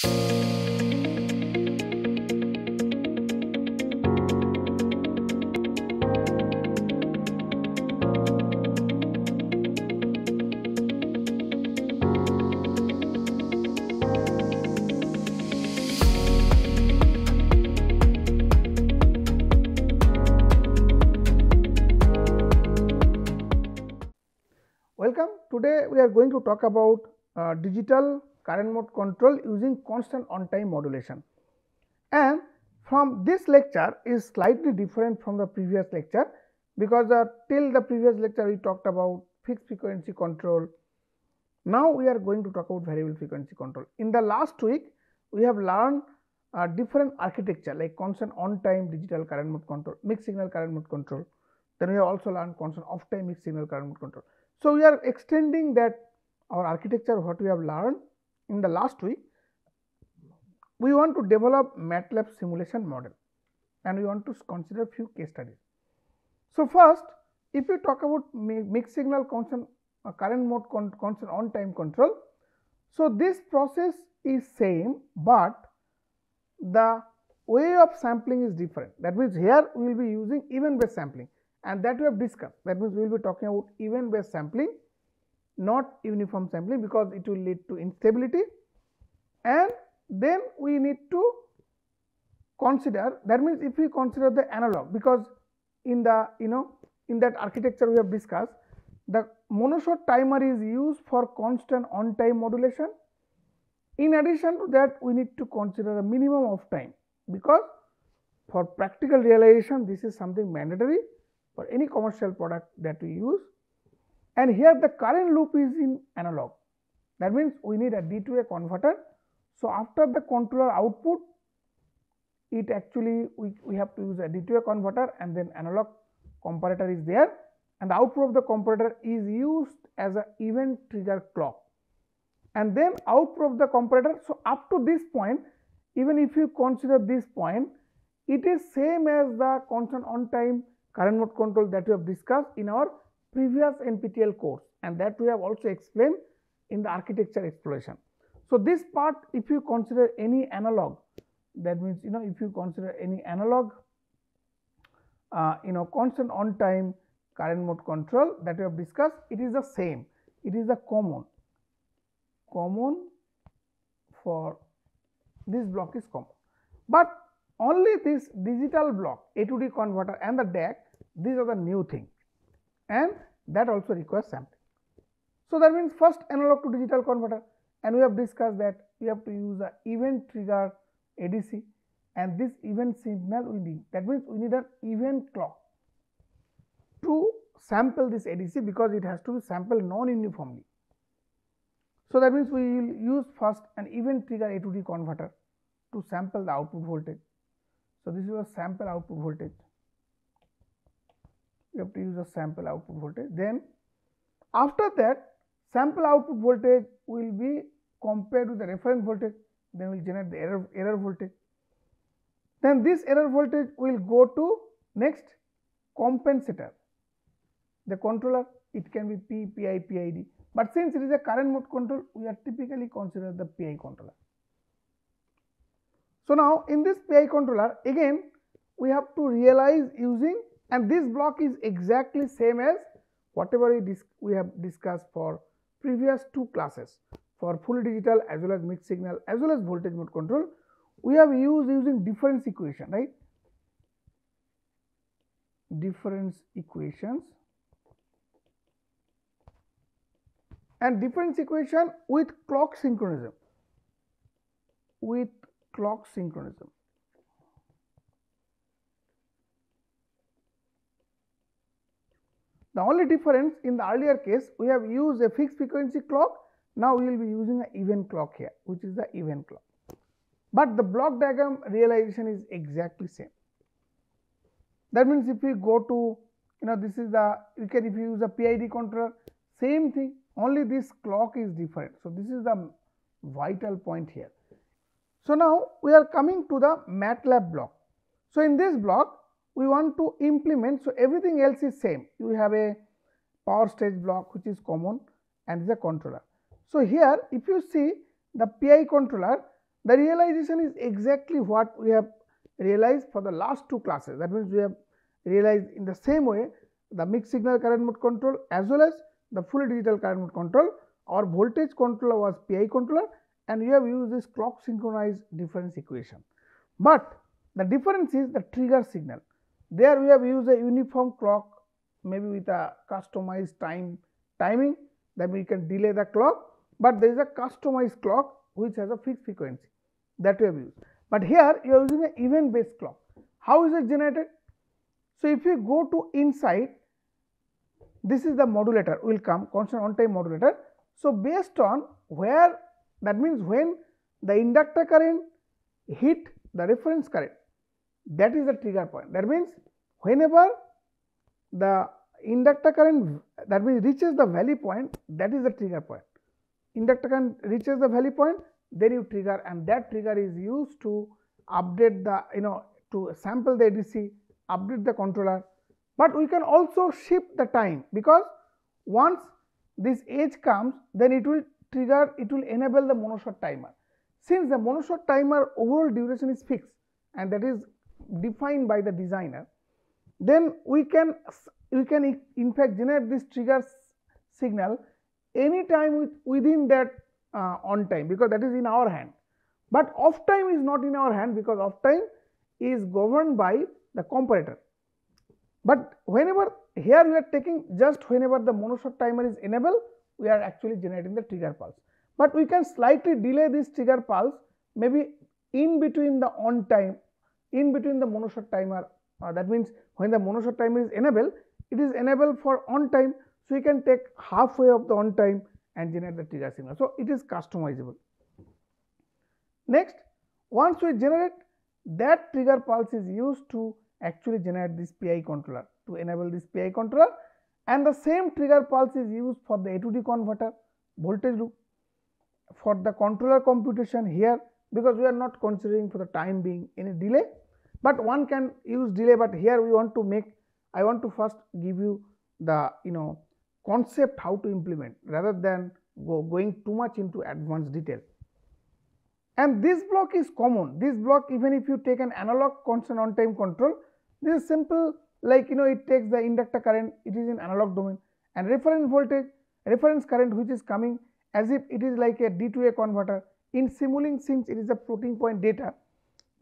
Welcome. Today we are going to talk about uh, digital current mode control using constant on time modulation. And from this lecture is slightly different from the previous lecture because uh, till the previous lecture we talked about fixed frequency control. Now we are going to talk about variable frequency control. In the last week we have learned uh, different architecture like constant on time digital current mode control, mixed signal current mode control. Then we have also learned constant off time mixed signal current mode control. So, we are extending that our architecture what we have learned in the last week. We want to develop MATLAB simulation model and we want to consider few case studies. So, first if you talk about mixed signal constant uh, current mode con constant on time control. So, this process is same, but the way of sampling is different that means here we will be using event based sampling and that we have discussed that means we will be talking about event based sampling not uniform sampling because it will lead to instability. And then we need to consider that means if we consider the analog because in the you know in that architecture we have discussed the monoshot timer is used for constant on time modulation. In addition to that we need to consider a minimum off time because for practical realization this is something mandatory for any commercial product that we use and here the current loop is in analog that means we need a D to A converter. So, after the controller output it actually we, we have to use a D to A converter and then analog comparator is there and the output of the comparator is used as a event trigger clock and then output of the comparator. So, up to this point even if you consider this point it is same as the constant on time current mode control that we have discussed in our previous NPTEL course and that we have also explained in the architecture exploration. So, this part if you consider any analog that means you know if you consider any analog uh, you know constant on time current mode control that we have discussed it is the same it is the common common for this block is common. But only this digital block A to D converter and the DAC these are the new thing and that also requires sampling. So, that means first analog to digital converter and we have discussed that we have to use a event trigger ADC and this event signal we need that means we need an event clock to sample this ADC because it has to be sampled non-uniformly. So, that means we will use first an event trigger A to D converter to sample the output voltage. So, this is a sample output voltage you have to use a sample output voltage. Then after that sample output voltage will be compared with the reference voltage then will generate the error, error voltage. Then this error voltage will go to next compensator the controller it can be P, PI, PID but since it is a current mode control we are typically consider the PI controller. So, now in this PI controller again we have to realize using and this block is exactly same as whatever we, we have discussed for previous two classes. For full digital as well as mixed signal as well as voltage mode control we have used using difference equation right? Difference equations. And difference equation with clock synchronism. With clock synchronism The only difference in the earlier case we have used a fixed frequency clock now we will be using an event clock here which is the event clock. But the block diagram realization is exactly same. That means if we go to you know this is the you can if you use a PID controller same thing only this clock is different. So, this is the vital point here. So, now we are coming to the MATLAB block. So, in this block we want to implement. So, everything else is same you have a power stage block which is common and the controller. So, here if you see the PI controller the realization is exactly what we have realized for the last two classes. That means, we have realized in the same way the mixed signal current mode control as well as the fully digital current mode control. Our voltage controller was PI controller and we have used this clock synchronized difference equation. But the difference is the trigger signal. There we have used a uniform clock maybe with a customized time timing that we can delay the clock, but there is a customized clock which has a fixed frequency that we have used. But here you are using an event based clock. How is it generated? So, if you go to inside this is the modulator will come constant on time modulator. So, based on where that means when the inductor current hit the reference current that is the trigger point. That means, whenever the inductor current that means reaches the valley point that is the trigger point. Inductor current reaches the valley point then you trigger and that trigger is used to update the you know to sample the ADC, update the controller, but we can also shift the time because once this edge comes then it will trigger it will enable the monoshot timer. Since the monoshot timer overall duration is fixed and that is defined by the designer, then we can we can in fact generate this trigger signal anytime with within that uh, on time because that is in our hand. But off time is not in our hand because off time is governed by the comparator. But whenever here we are taking just whenever the monoshot timer is enabled, we are actually generating the trigger pulse. But we can slightly delay this trigger pulse maybe in between the on time, in between the monoshot timer. Uh, that means when the monoshot timer is enabled, it is enabled for on time. So, we can take halfway of the on time and generate the trigger signal. So, it is customizable. Next, once we generate that trigger pulse is used to actually generate this PI controller to enable this PI controller and the same trigger pulse is used for the A to D converter voltage loop for the controller computation here because we are not considering for the time being any delay, but one can use delay, but here we want to make I want to first give you the you know concept how to implement rather than go going too much into advanced detail. And this block is common, this block even if you take an analog constant on time control, this is simple like you know it takes the inductor current, it is in analog domain and reference voltage, reference current which is coming as if it is like a D to A converter. In Simulink since it is a floating point data,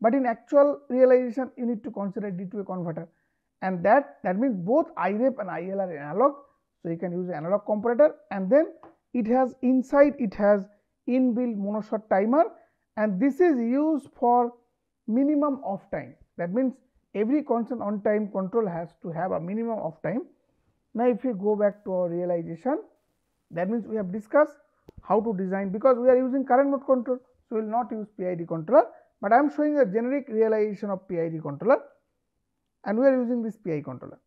but in actual realization you need to consider D to A converter and that that means both IREF and IL are analog so, you can use analog comparator and then it has inside it has inbuilt monoshot timer and this is used for minimum off time. That means, every constant on time control has to have a minimum off time. Now, if we go back to our realization that means, we have discussed how to design because we are using current mode control. So, we will not use PID controller, but I am showing the generic realization of PID controller and we are using this PI controller.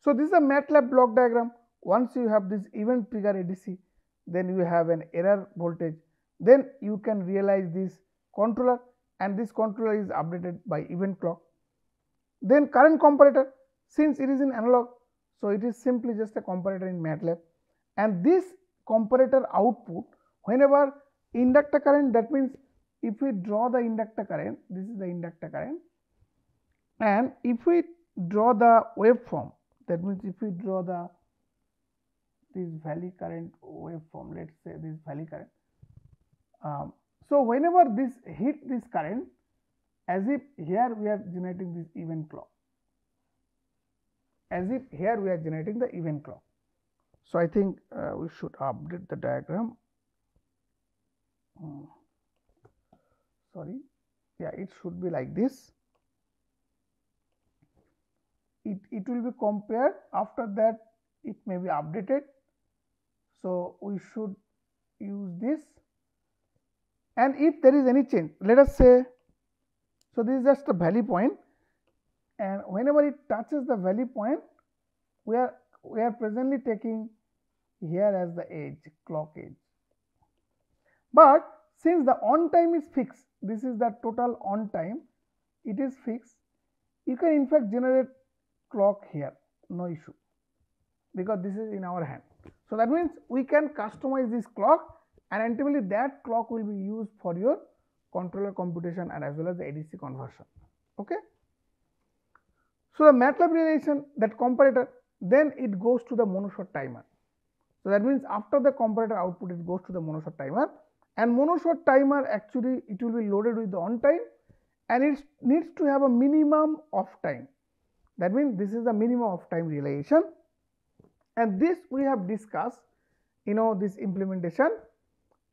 So, this is a MATLAB block diagram once you have this event trigger ADC, then you have an error voltage, then you can realize this controller and this controller is updated by event clock. Then current comparator, since it is in analog, so it is simply just a comparator in MATLAB and this comparator output whenever inductor current that means if we draw the inductor current this is the inductor current and if we draw the waveform that means if we draw the this valley current waveform let us say this valley current. Um, so, whenever this hit this current as if here we are generating this event clock as if here we are generating the event clock. So, I think uh, we should update the diagram. Um, sorry. Yeah it should be like this. It, it will be compared. After that it may be updated. So, we should use this. And if there is any change let us say so this is just a valley point. And whenever it touches the valley point we are we are presently taking here as the edge clock edge. But since the on time is fixed this is the total on time it is fixed you can in fact generate clock here no issue because this is in our hand. So, that means we can customize this clock and ultimately that clock will be used for your controller computation and as well as the ADC conversion. Okay. So, the MATLAB realization that comparator then it goes to the monoshot timer. So, that means after the comparator output it goes to the monoshot timer. And monoshot timer actually it will be loaded with the on time. And it needs to have a minimum off time. That means, this is the minimum off time realization and this we have discussed you know this implementation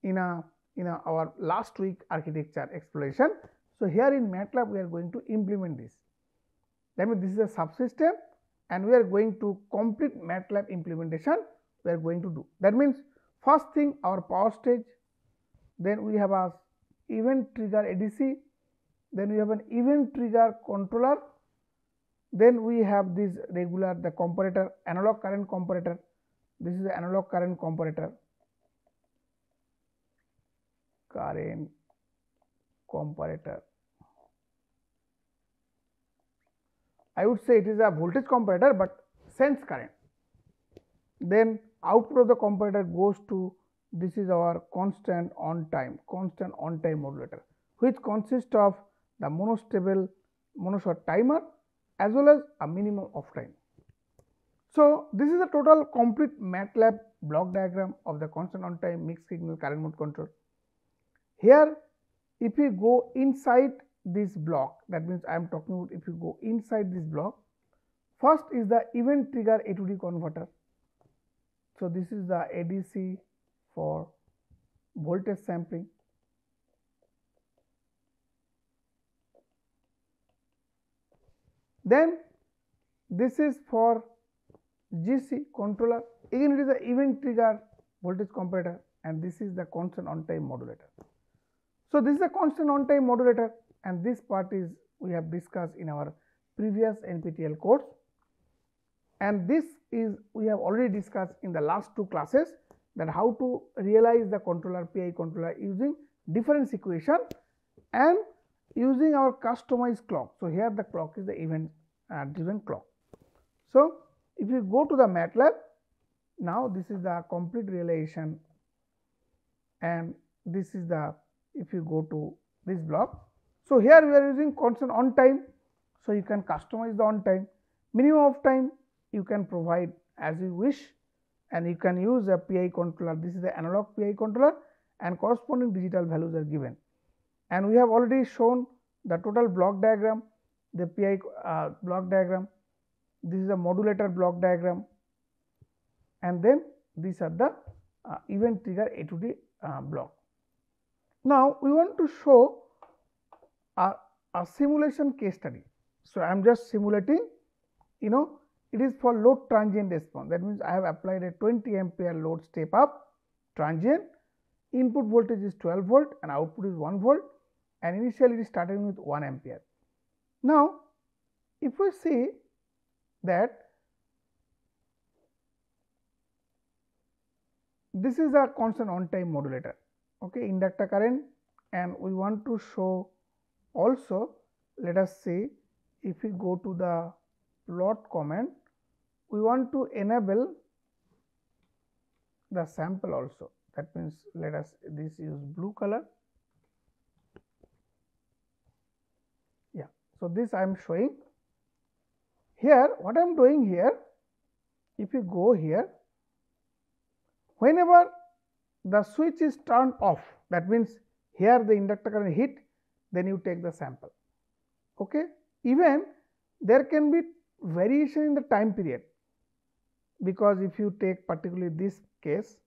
in a in a, our last week architecture exploration. So, here in MATLAB we are going to implement this. That means this is a subsystem and we are going to complete MATLAB implementation we are going to do. That means, first thing our power stage, then we have a event trigger ADC, then we have an event trigger controller, then we have this regular the comparator analog current comparator, this is the analog current comparator, current comparator I would say it is a voltage comparator, but sense current. Then output of the comparator goes to this is our constant on time, constant on time modulator, which consists of the monostable monoshot timer as well as a minimum off time. So, this is the total complete MATLAB block diagram of the constant on time mixed signal current mode control. Here, if we go inside this block that means I am talking about if you go inside this block first is the event trigger A to D converter. So, this is the ADC for voltage sampling. Then this is for GC controller again it is the event trigger voltage comparator and this is the constant on time modulator. So, this is a constant on time modulator and this part is we have discussed in our previous NPTEL course and this is we have already discussed in the last two classes that how to realize the controller PI controller using difference equation and using our customized clock. So, here the clock is the event uh, driven clock. So, if you go to the MATLAB now this is the complete realization and this is the if you go to this block so, here we are using constant on time. So, you can customize the on time minimum off time you can provide as you wish and you can use a PI controller this is the analog PI controller and corresponding digital values are given. And we have already shown the total block diagram the PI uh, block diagram this is a modulator block diagram and then these are the uh, event trigger A to D uh, block. Now, we want to show a, a simulation case study. So, I am just simulating you know it is for load transient response. That means I have applied a 20 ampere load step up transient. Input voltage is 12 volt and output is 1 volt. And initially it is starting with 1 ampere. Now, if we see that this is a constant on time modulator okay inductor current and we want to show also let us see if we go to the plot command we want to enable the sample also that means let us this use blue color yeah so this i am showing here what i am doing here if you go here whenever the switch is turned off that means here the inductor current hit then you take the sample. Okay. Even there can be variation in the time period. Because if you take particularly this case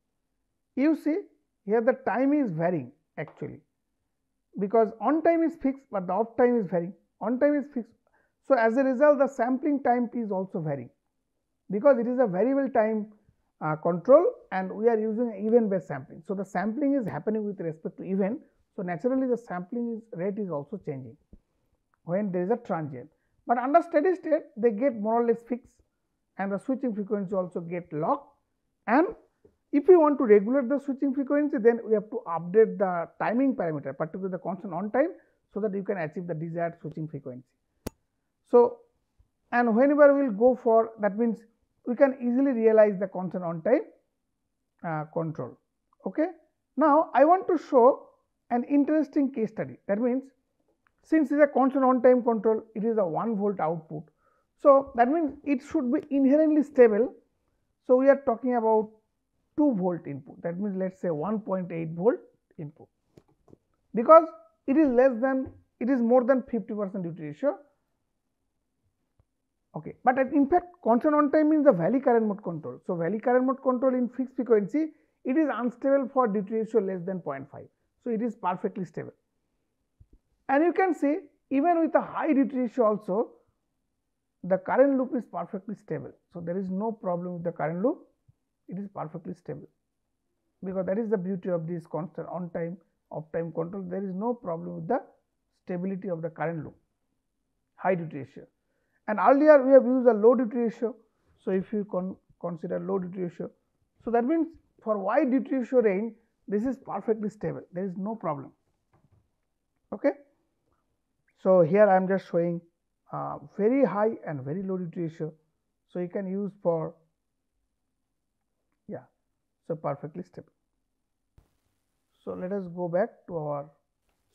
you see here the time is varying actually. Because on time is fixed, but the off time is varying. On time is fixed. So, as a result the sampling time is also varying. Because it is a variable time uh, control and we are using event based sampling. So, the sampling is happening with respect to event. So, naturally the sampling is rate is also changing. When there is a transient, but under steady state they get more or less fixed and the switching frequency also get locked and if we want to regulate the switching frequency then we have to update the timing parameter particularly the constant on time so that you can achieve the desired switching frequency. So, and whenever we will go for that means we can easily realize the constant on time uh, control. Okay. Now, I want to show an interesting case study. That means, since it is a constant on time control, it is a 1 volt output. So, that means it should be inherently stable. So, we are talking about 2 volt input that means let us say 1.8 volt input because it is less than it is more than 50 percent duty ratio. Okay. But in fact, constant on time means the valley current mode control. So, valley current mode control in fixed frequency it is unstable for duty ratio less than 0.5. So, it is perfectly stable and you can see even with a high duty ratio also the current loop is perfectly stable. So, there is no problem with the current loop it is perfectly stable because that is the beauty of this constant on time off time control there is no problem with the stability of the current loop high duty ratio and earlier we have used a low duty ratio. So, if you con consider low duty ratio so that means for wide duty ratio range this is perfectly stable there is no problem. Okay. So, here I am just showing uh, very high and very low duty ratio. So, you can use for yeah so perfectly stable. So, let us go back to our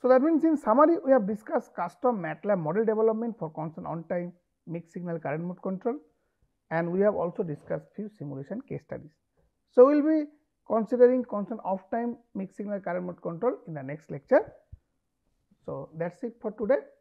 so that means in summary we have discussed custom MATLAB model development for constant on time mixed signal current mode control and we have also discussed few simulation case studies. So, we will be considering constant off time mixed signal current mode control in the next lecture. So, that is it for today.